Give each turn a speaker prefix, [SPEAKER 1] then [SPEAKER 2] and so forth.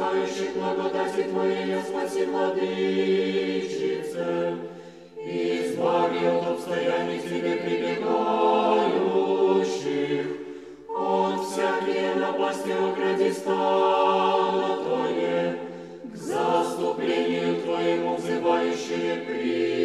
[SPEAKER 1] искающих благодати Твоей, спаси, Владычице, и избави от обстояний Тебе прибегающих, от всякие напасти огради стало Твое, к заступлению Твоему взывающие при